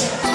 Yes.